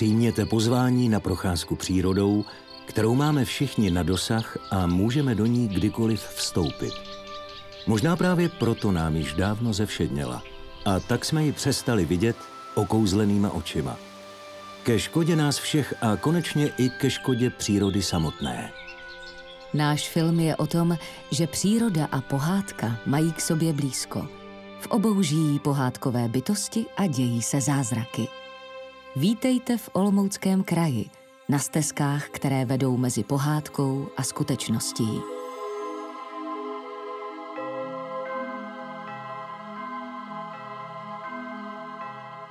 Přijměte pozvání na procházku přírodou, kterou máme všichni na dosah a můžeme do ní kdykoliv vstoupit. Možná právě proto nám již dávno zevšedněla a tak jsme ji přestali vidět okouzlenýma očima. Ke škodě nás všech a konečně i ke škodě přírody samotné. Náš film je o tom, že příroda a pohádka mají k sobě blízko. V obou žijí pohádkové bytosti a dějí se zázraky. Vítejte v Olomouckém kraji, na stezkách, které vedou mezi pohádkou a skutečností.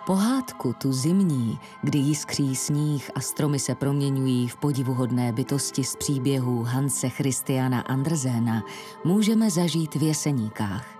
Pohádku tu zimní, kdy jiskří sníh a stromy se proměňují v podivuhodné bytosti z příběhů Hanse Christiana Andersena, můžeme zažít v Jeseníkách.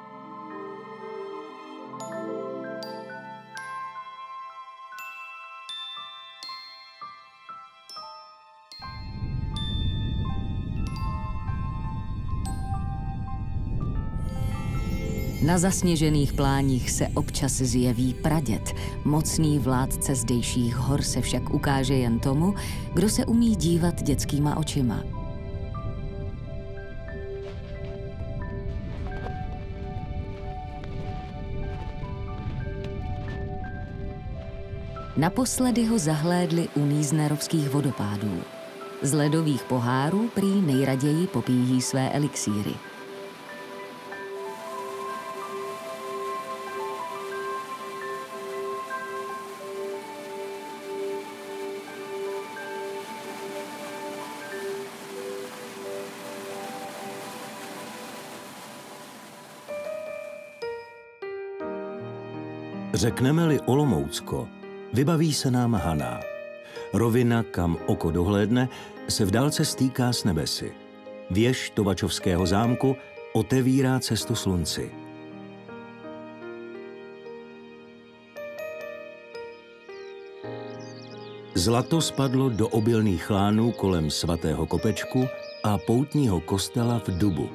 Na zasněžených pláních se občas zjeví pradět. Mocný vládce zdejších hor se však ukáže jen tomu, kdo se umí dívat dětskýma očima. Naposledy ho zahlédli u Níznerovských vodopádů. Z ledových pohárů prý nejraději popíjí své elixíry – Řekneme-li Olomoucko, vybaví se nám Haná. Rovina, kam oko dohlédne, se v dálce stýká s nebesy. Věž Tovačovského zámku otevírá cestu slunci. Zlato spadlo do obilných lánů kolem svatého kopečku a poutního kostela v Dubu.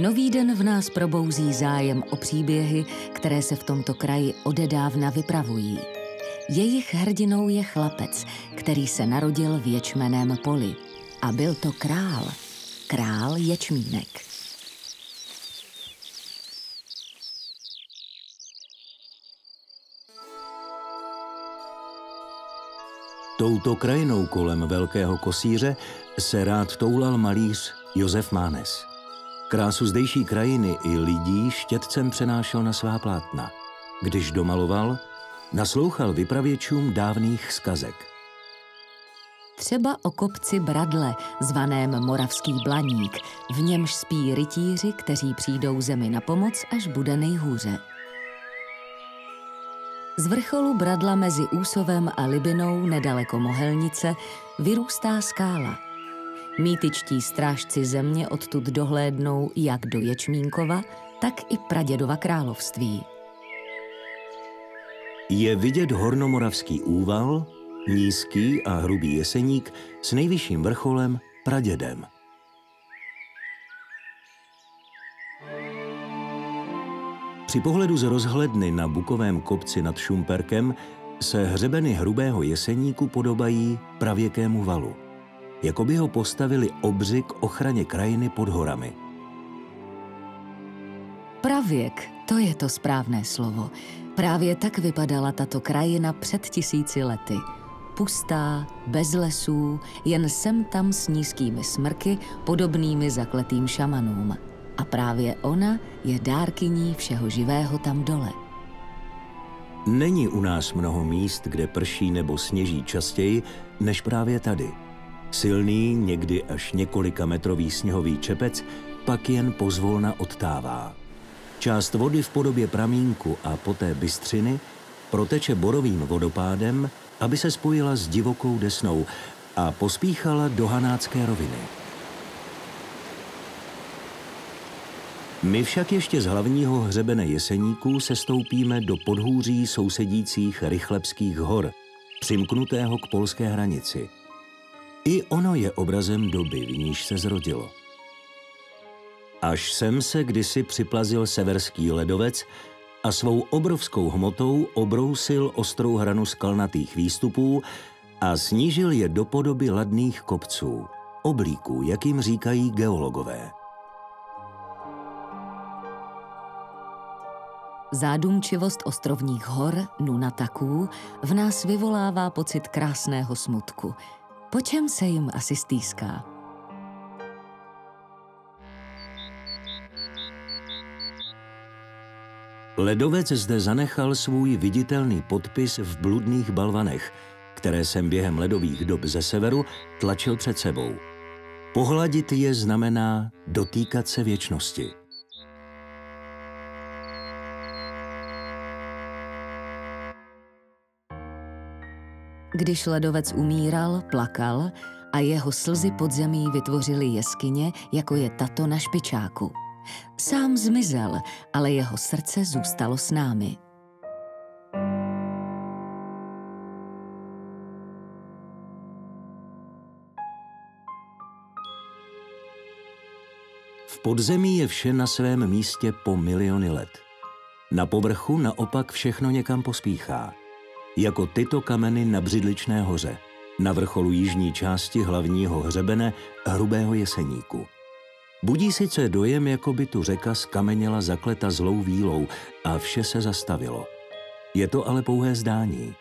Nový den v nás probouzí zájem o příběhy, které se v tomto kraji odedávna vypravují. Jejich hrdinou je chlapec, který se narodil v ječmeném poli. A byl to král, král ječmínek. Touto krajinou kolem Velkého kosíře se rád toulal malíř Josef Mánes. Krásu zdejší krajiny i lidí štětcem přenášel na svá plátna. Když domaloval, naslouchal vypravěčům dávných skazek. Třeba o kopci Bradle, zvaném Moravský Blaník, v němž spí rytíři, kteří přijdou zemi na pomoc, až bude nejhůře. Z vrcholu Bradla mezi Úsovem a Libinou, nedaleko Mohelnice, vyrůstá skála – Mýtičtí strážci země odtud dohlédnou jak do Ječmínkova, tak i pradědova království. Je vidět hornomoravský úval, nízký a hrubý jeseník s nejvyšším vrcholem pradědem. Při pohledu z rozhledny na Bukovém kopci nad Šumperkem se hřebeny hrubého jeseníku podobají pravěkému valu jako by ho postavili obři k ochraně krajiny pod horami. Pravěk, to je to správné slovo. Právě tak vypadala tato krajina před tisíci lety. Pustá, bez lesů, jen sem tam s nízkými smrky, podobnými zakletým šamanům. A právě ona je dárkyní všeho živého tam dole. Není u nás mnoho míst, kde prší nebo sněží častěji, než právě tady – Silný, někdy až několika metrový sněhový čepec pak jen pozvolna odtává. Část vody v podobě pramínku a poté bystřiny proteče borovým vodopádem, aby se spojila s divokou desnou a pospíchala do Hanácké roviny. My však ještě z hlavního hřebene Jeseníků se stoupíme do podhůří sousedících Rychlebských hor, přimknutého k polské hranici – i ono je obrazem doby, v níž se zrodilo. Až sem se kdysi připlazil severský ledovec a svou obrovskou hmotou obrousil ostrou hranu skalnatých výstupů a snížil je do podoby ladných kopců, oblíků, jak jim říkají geologové. Zádumčivost ostrovních hor, Nunataků, v nás vyvolává pocit krásného smutku. Po čem se jim asi stýská? Ledovec zde zanechal svůj viditelný podpis v bludných balvanech, které jsem během ledových dob ze severu tlačil před sebou. Pohladit je znamená dotýkat se věčnosti. Když ledovec umíral, plakal a jeho slzy pod zemí vytvořily jeskyně, jako je tato na špičáku. Sám zmizel, ale jeho srdce zůstalo s námi. V podzemí je vše na svém místě po miliony let. Na povrchu naopak všechno někam pospíchá. Jako tyto kameny na Břidličné hoře, na vrcholu jižní části hlavního hřebene Hrubého jeseníku – Budí sice dojem, jako by tu řeka skameněla zakleta zlou vílou a vše se zastavilo. Je to ale pouhé zdání.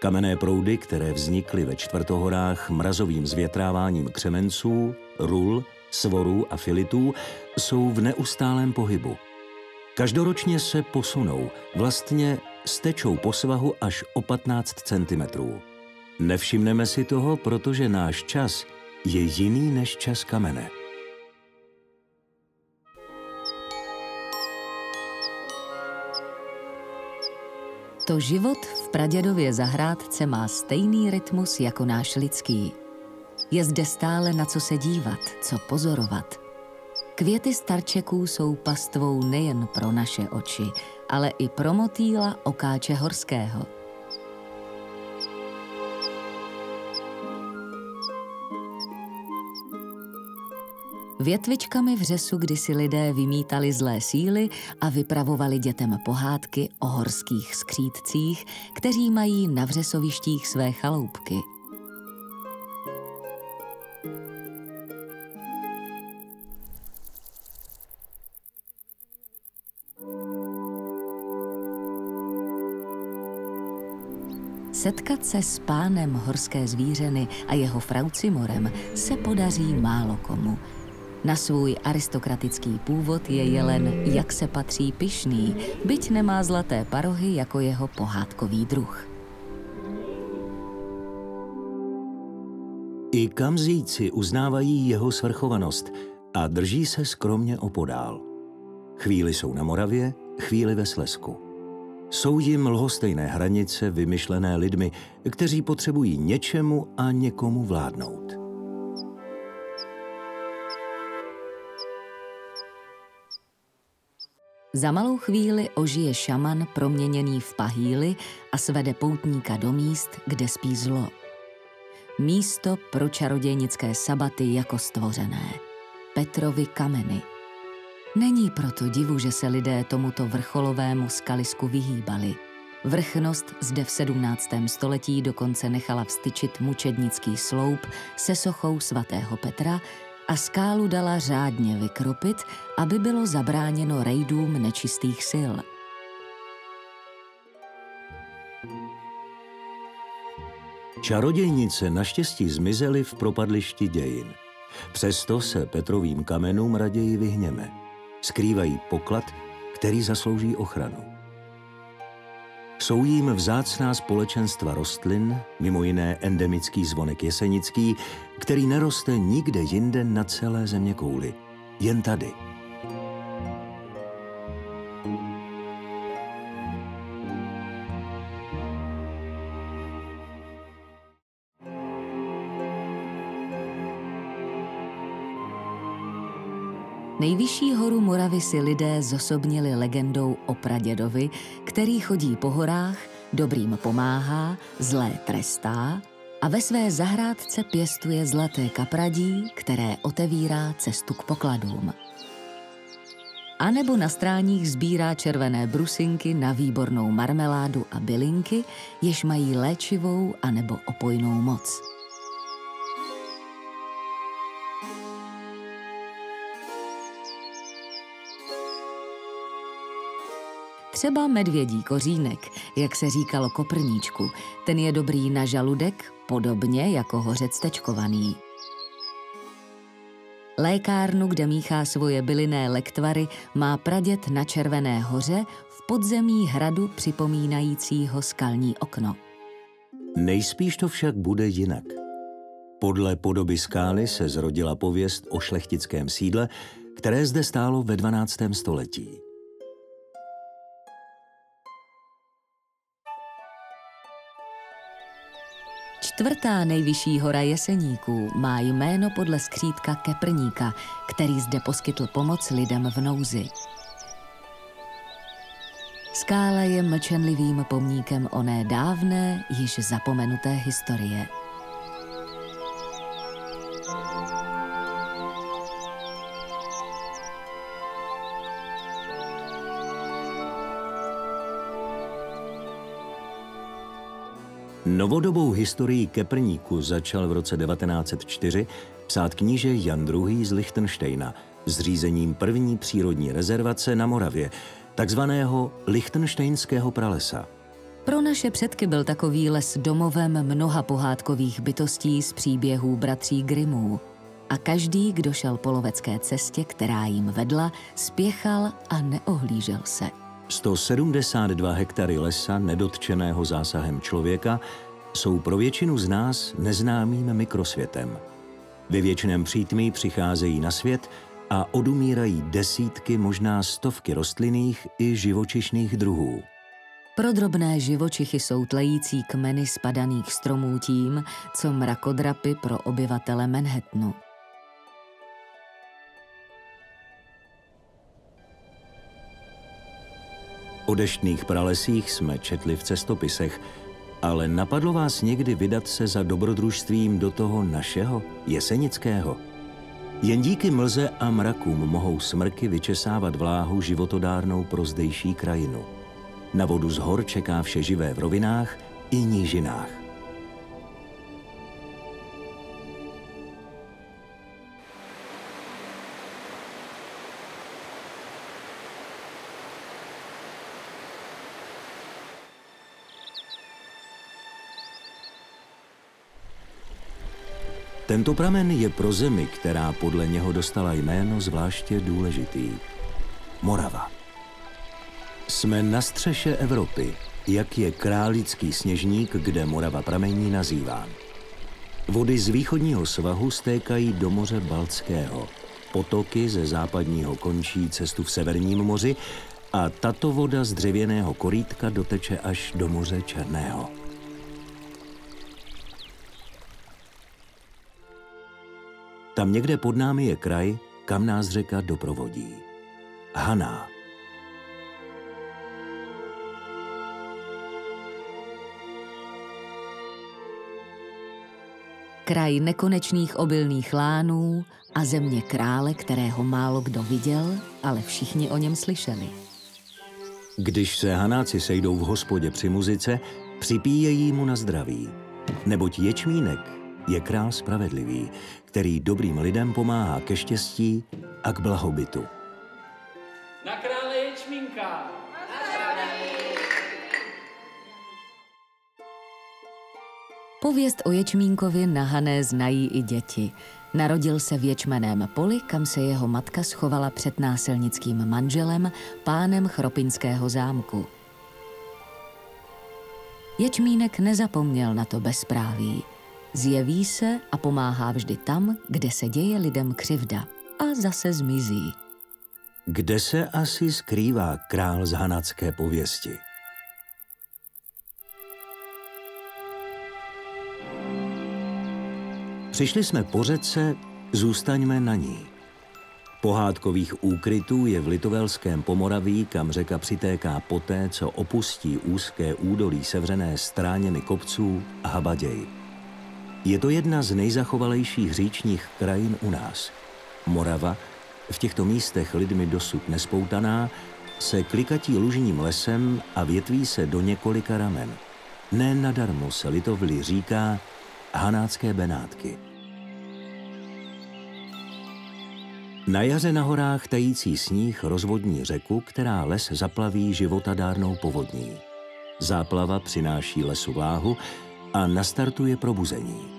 Kamenné proudy, které vznikly ve čtvrtohorách mrazovým zvětráváním křemenců, rul, svorů a filitů, jsou v neustálém pohybu. Každoročně se posunou, vlastně stečou po svahu až o 15 cm. Nevšimneme si toho, protože náš čas je jiný než čas kamene. To život v pradědově zahrádce má stejný rytmus jako náš lidský. Je zde stále na co se dívat, co pozorovat. Květy starčeků jsou pastvou nejen pro naše oči, ale i pro motýla okáče horského – Větvičkami v řesu kdysi lidé vymítali zlé síly a vypravovali dětem pohádky o horských skřítcích, kteří mají na vřesovištích své chaloupky. Setkat se s pánem horské zvířeny a jeho fraucimorem se podaří málo komu – na svůj aristokratický původ je jelen, jak se patří, pyšný, byť nemá zlaté parohy jako jeho pohádkový druh. I kamzíci uznávají jeho svrchovanost a drží se skromně opodál. Chvíli jsou na Moravě, chvíli ve Slesku. Jsou jim lhostejné hranice vymyšlené lidmi, kteří potřebují něčemu a někomu vládnout. Za malou chvíli ožije šaman proměněný v pahýly a svede poutníka do míst, kde spí zlo. Místo pro čarodějnické sabaty jako stvořené. Petrovi kameny. Není proto divu, že se lidé tomuto vrcholovému skalisku vyhýbali. Vrchnost zde v 17. století dokonce nechala vstyčit mučednický sloup se sochou svatého Petra, a skálu dala řádně vykropit, aby bylo zabráněno rejdům nečistých sil. Čarodějnice naštěstí zmizely v propadlišti dějin. Přesto se Petrovým kamenům raději vyhněme. Skrývají poklad, který zaslouží ochranu. Jsou jím vzácná společenstva rostlin, mimo jiné endemický zvonek jesenický, který neroste nikde jinde na celé země kouli, jen tady – Nejvyšší horu Moravy si lidé zosobnili legendou o pradědovi, který chodí po horách, dobrým pomáhá, zlé trestá a ve své zahrádce pěstuje zlaté kapradí, které otevírá cestu k pokladům. anebo na stráních sbírá červené brusinky na výbornou marmeládu a bylinky, jež mají léčivou anebo opojnou moc. Třeba medvědí kořínek, jak se říkalo koprníčku, ten je dobrý na žaludek, podobně jako hořec tečkovaný. Lékárnu, kde míchá svoje bylinné lektvary, má pradět na Červené hoře v podzemí hradu připomínajícího skalní okno. Nejspíš to však bude jinak. Podle podoby skály se zrodila pověst o šlechtickém sídle, které zde stálo ve 12. století. Čtvrtá nejvyšší hora Jeseníků má jméno podle skřídka Keprníka, který zde poskytl pomoc lidem v nouzi. Skála je mlčenlivým pomníkem oné dávné, již zapomenuté historie. Historii Keprníku začal v roce 1904 psát kníže Jan II. z Lichtenštejna s řízením první přírodní rezervace na Moravě, takzvaného Lichtenštejnského pralesa. Pro naše předky byl takový les domovem mnoha pohádkových bytostí z příběhů bratří Grimů. A každý, kdo šel po lovecké cestě, která jim vedla, spěchal a neohlížel se. 172 hektary lesa nedotčeného zásahem člověka jsou pro většinu z nás neznámým mikrosvětem. Ve věčném přítmí přicházejí na svět a odumírají desítky, možná stovky rostlinných i živočišných druhů. Pro drobné živočichy jsou tlející kmeny spadaných stromů tím, co mrakodrapy pro obyvatele Manhattanu. O deštných pralesích jsme četli v cestopisech, ale napadlo vás někdy vydat se za dobrodružstvím do toho našeho, jesenického? Jen díky mlze a mrakům mohou smrky vyčesávat vláhu životodárnou pro zdejší krajinu. Na vodu z hor čeká vše živé v rovinách i nížinách. Tento pramen je pro zemi, která podle něho dostala jméno, zvláště důležitý. Morava. Jsme na střeše Evropy, jak je králický sněžník, kde Morava pramení nazýván. Vody z východního svahu stékají do moře Baltského. Potoky ze západního končí cestu v Severním moři a tato voda z dřevěného korítka doteče až do moře Černého. Tam někde pod námi je kraj, kam nás řeka doprovodí. Haná. Kraj nekonečných obilných lánů a země krále, kterého málo kdo viděl, ale všichni o něm slyšeli. Když se Hanáci sejdou v hospodě při muzice, připíjejí mu na zdraví. Neboť ječmínek je král spravedlivý, který dobrým lidem pomáhá ke štěstí a k blahobytu. Na krále ječmínka! Pověst o Ječmínkovi nahané znají i děti. Narodil se v Ječmeném poli, kam se jeho matka schovala před násilnickým manželem, pánem Chropinského zámku. Ječmínek nezapomněl na to bezpráví. Zjeví se a pomáhá vždy tam, kde se děje lidem křivda a zase zmizí. Kde se asi skrývá král z hanacké pověsti? Přišli jsme po řece, zůstaňme na ní. Pohádkových úkrytů je v Litovelském Pomoraví, kam řeka přitéká poté, co opustí úzké údolí sevřené stráněmi kopců a habaděj. Je to jedna z nejzachovalejších říčních krajin u nás. Morava v těchto místech lidmi dosud nespoutaná, se klikatí lužním lesem a větví se do několika ramen. Ne nadarmo se litovli říká Hanácké Benátky. Na jaře na horách tající sníh rozvodní řeku, která les zaplaví životadárnou povodní. Záplava přináší lesu váhu a nastartuje probuzení.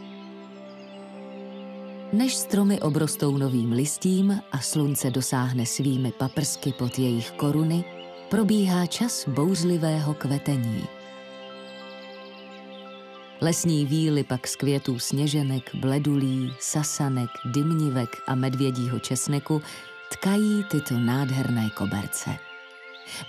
Než stromy obrostou novým listím a slunce dosáhne svými paprsky pod jejich koruny, probíhá čas bouřlivého kvetení. Lesní víly pak z květů sněženek, bledulí, sasanek, dymnivek a medvědího česneku tkají tyto nádherné koberce.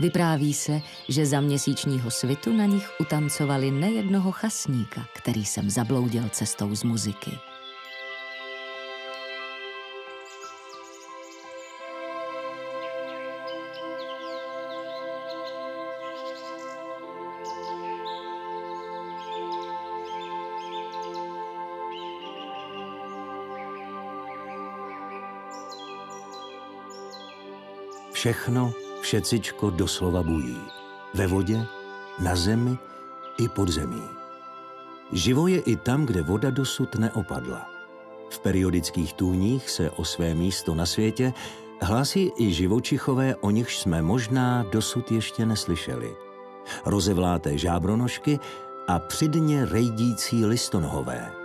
Vypráví se, že za měsíčního svitu na nich utancovali nejednoho chasníka, který jsem zabloudil cestou z muziky. Všechno, všecičko doslova bují. Ve vodě, na zemi i pod zemí. Živo je i tam, kde voda dosud neopadla. V periodických tůních se o své místo na světě hlásí i živočichové, o nichž jsme možná dosud ještě neslyšeli. Rozevláté žábronožky a přidně rejdící listonohové –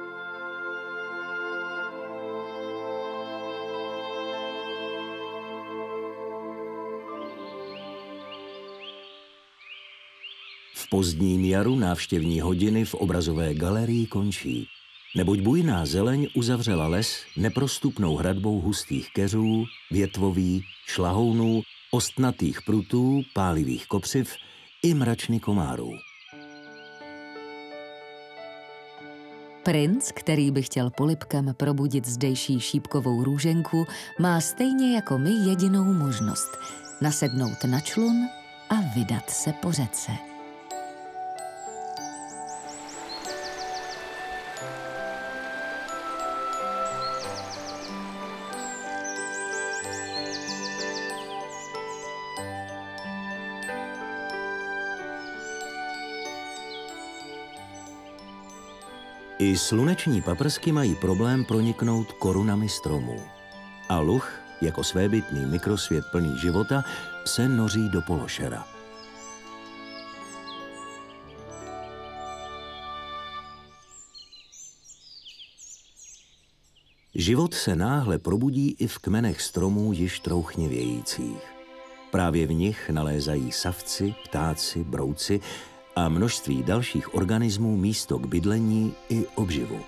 pozdním jaru návštěvní hodiny v obrazové galerii končí, neboť bujná zeleň uzavřela les neprostupnou hradbou hustých keřů, větvový, šlahounů, ostnatých prutů, pálivých kopřiv i mračny komárů. Princ, který by chtěl polipkem probudit zdejší šípkovou růženku, má stejně jako my jedinou možnost – nasednout na člun a vydat se po řece. I sluneční paprsky mají problém proniknout korunami stromů. A luch, jako svébytný mikrosvět plný života, se noří do pološera. Život se náhle probudí i v kmenech stromů již trouchně vějících. Právě v nich nalézají savci, ptáci, brouci a množství dalších organismů místo k bydlení i obživu.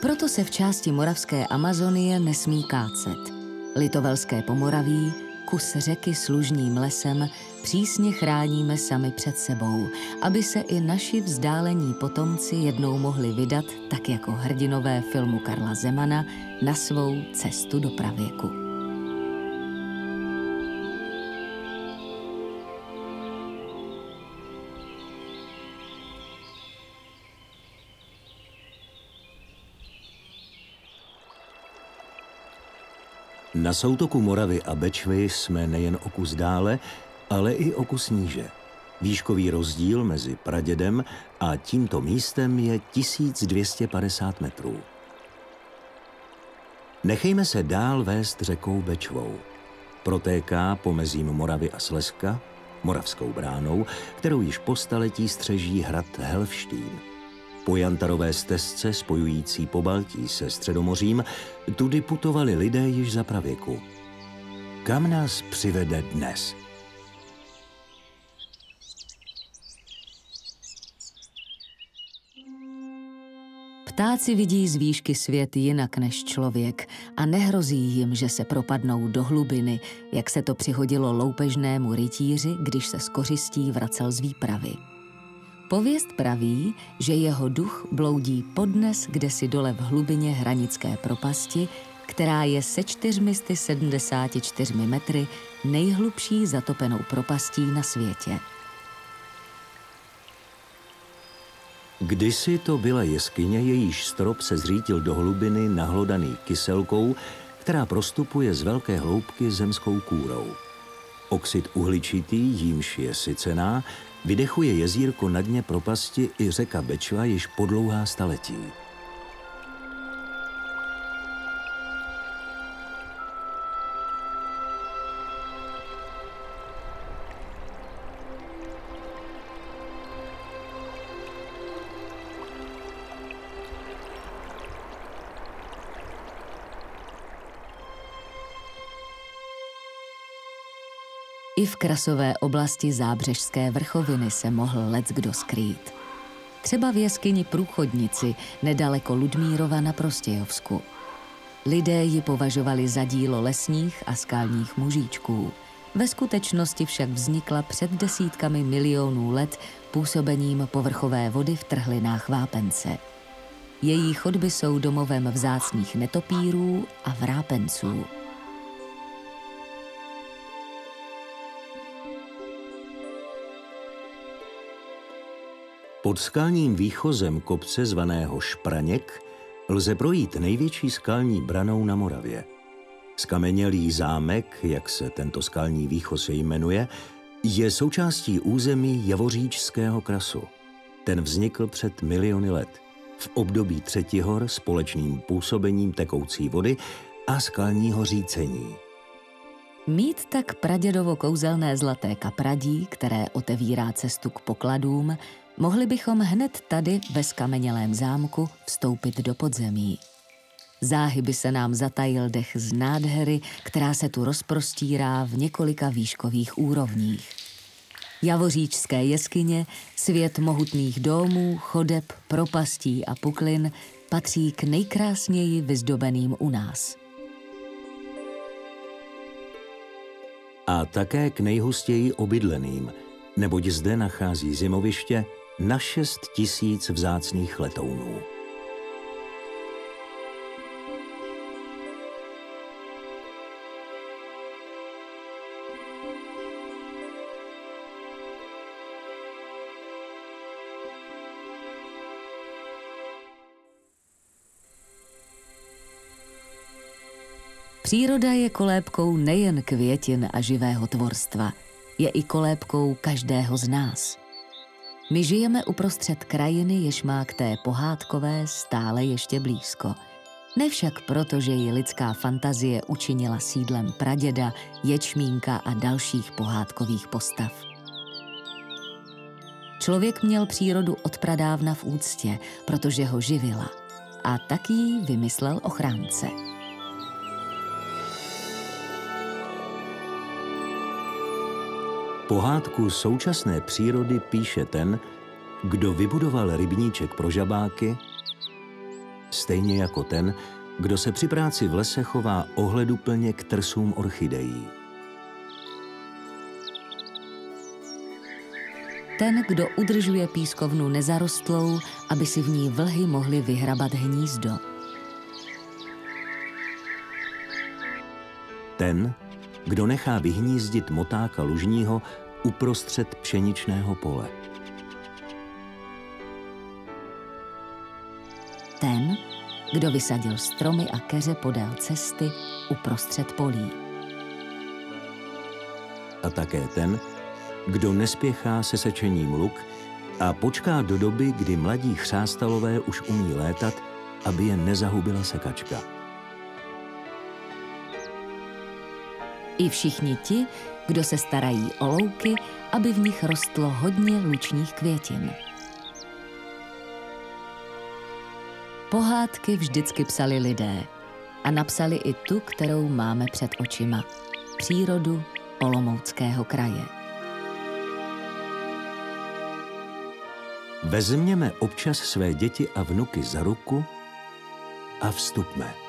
Proto se v části moravské Amazonie nesmí kácet. Litovelské Pomoraví, kus řeky s lužním lesem, přísně chráníme sami před sebou, aby se i naši vzdálení potomci jednou mohli vydat, tak jako hrdinové filmu Karla Zemana, na svou cestu do pravěku. Na soutoku Moravy a Bečvy jsme nejen o kus dále, ale i o kus níže. Výškový rozdíl mezi pradědem a tímto místem je 1250 metrů. Nechejme se dál vést řekou Bečvou. Protéká pomezím Moravy a Slezska, Moravskou bránou, kterou již po staletí střeží hrad Helfštín. Po Jantarové stezce spojující po Baltí se Středomořím tudy putovali lidé již za pravěku. Kam nás přivede dnes? Ptáci vidí z výšky svět jinak než člověk a nehrozí jim, že se propadnou do hlubiny, jak se to přihodilo loupežnému rytíři, když se z kořistí vracel z výpravy. Pověst praví, že jeho duch bloudí podnes si dole v hlubině hranické propasti, která je se 474 metry nejhlubší zatopenou propastí na světě. Kdysi to byla jeskyně, jejíž strop se zřítil do hlubiny nahlodaný kyselkou, která prostupuje z velké hloubky zemskou kůrou. Oxid uhličitý, jímž je sycená, vydechuje jezírko na dně propasti i řeka Bečva již po dlouhá staletí. I v krasové oblasti zábřežské vrchoviny se mohl lec kdo skrýt. Třeba v jeskyni Průchodnici, nedaleko Ludmírova na Prostějovsku. Lidé ji považovali za dílo lesních a skalních mužíčků. Ve skutečnosti však vznikla před desítkami milionů let působením povrchové vody v trhlinách vápence. Její chodby jsou domovem vzácných netopírů a vrápenců. Pod skalním výchozem kopce zvaného Špraněk lze projít největší skalní branou na Moravě. Skamenělý zámek, jak se tento skalní výchoz jmenuje, je součástí území Javoříčského krasu. Ten vznikl před miliony let, v období třetihor společným působením tekoucí vody a skalního řícení. Mít tak pradědovo kouzelné zlaté kapradí, které otevírá cestu k pokladům, mohli bychom hned tady ve skamenělém zámku vstoupit do podzemí. Záhy by se nám zatajil dech z nádhery, která se tu rozprostírá v několika výškových úrovních. Javoříčské jeskyně, svět mohutných domů, chodeb, propastí a puklin patří k nejkrásněji vyzdobeným u nás. A také k nejhustěji obydleným, neboť zde nachází zimoviště na 6 tisíc vzácných letounů. Příroda je kolébkou nejen květin a živého tvorstva, je i kolébkou každého z nás – my žijeme uprostřed krajiny, jež má k té pohádkové stále ještě blízko. Nevšak proto, že ji lidská fantazie učinila sídlem praděda, ječmínka a dalších pohádkových postav. Člověk měl přírodu od pradávna v úctě, protože ho živila a taky vymyslel ochránce. Pohádku současné přírody píše ten, kdo vybudoval rybníček pro žabáky, stejně jako ten, kdo se při práci v lese chová ohleduplně k trsům orchidejí. Ten, kdo udržuje pískovnu nezarostlou, aby si v ní vlhy mohly vyhrabat hnízdo. Ten, kdo nechá vyhnízdit motáka lužního uprostřed pšeničného pole. Ten, kdo vysadil stromy a keře podél cesty uprostřed polí. A také ten, kdo nespěchá se sečením luk a počká do doby, kdy mladí chřástalové už umí létat, aby je nezahubila sekačka. I všichni ti, kdo se starají o louky, aby v nich rostlo hodně lučních květin. Pohádky vždycky psali lidé a napsali i tu, kterou máme před očima. Přírodu Olomouckého kraje. Vezměme občas své děti a vnuky za ruku a vstupme.